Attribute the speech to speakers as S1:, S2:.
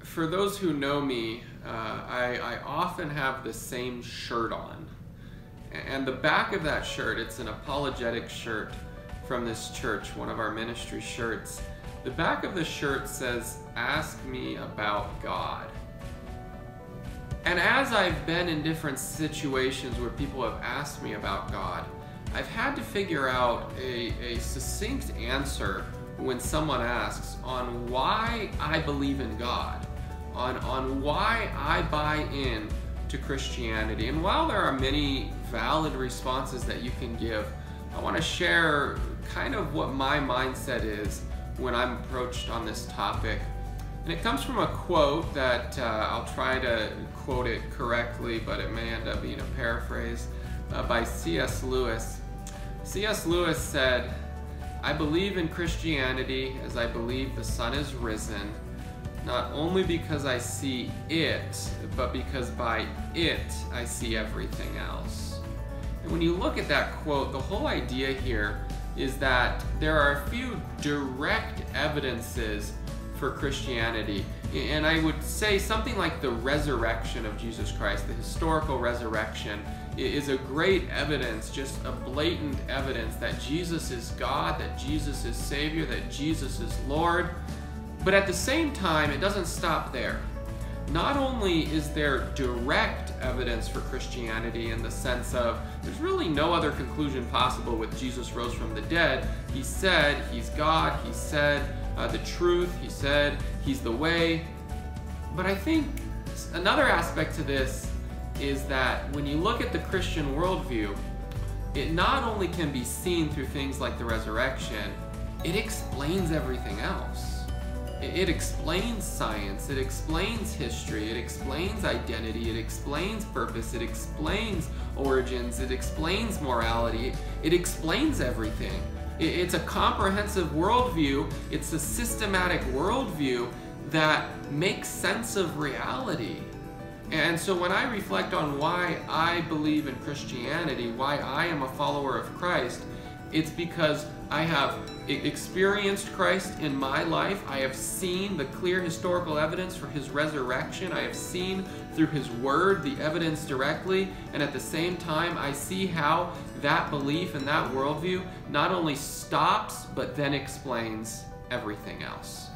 S1: for those who know me, uh, I, I often have the same shirt on. And the back of that shirt, it's an apologetic shirt from this church, one of our ministry shirts. The back of the shirt says, Ask me about God. And as I've been in different situations where people have asked me about God, I've had to figure out a, a succinct answer when someone asks on why I believe in God, on, on why I buy in to Christianity. And while there are many valid responses that you can give, I want to share kind of what my mindset is when I'm approached on this topic. And it comes from a quote that uh, I'll try to quote it correctly, but it may end up being a paraphrase uh, by C.S. Lewis. C.S. Lewis said, I believe in Christianity as I believe the sun is risen, not only because I see it, but because by it I see everything else. And when you look at that quote, the whole idea here is that there are a few direct evidences for Christianity. And I would say something like the resurrection of Jesus Christ, the historical resurrection, is a great evidence, just a blatant evidence that Jesus is God, that Jesus is Savior, that Jesus is Lord. But at the same time, it doesn't stop there. Not only is there direct evidence for Christianity in the sense of there's really no other conclusion possible with Jesus rose from the dead. He said he's God, he said uh, the truth, he said he's the way. But I think another aspect to this is that when you look at the Christian worldview, it not only can be seen through things like the resurrection, it explains everything else. It explains science, it explains history, it explains identity, it explains purpose, it explains origins, it explains morality, it explains everything. It's a comprehensive worldview, it's a systematic worldview that makes sense of reality. And so when I reflect on why I believe in Christianity, why I am a follower of Christ, it's because I have experienced Christ in my life. I have seen the clear historical evidence for his resurrection. I have seen through his word the evidence directly. And at the same time, I see how that belief and that worldview not only stops, but then explains everything else.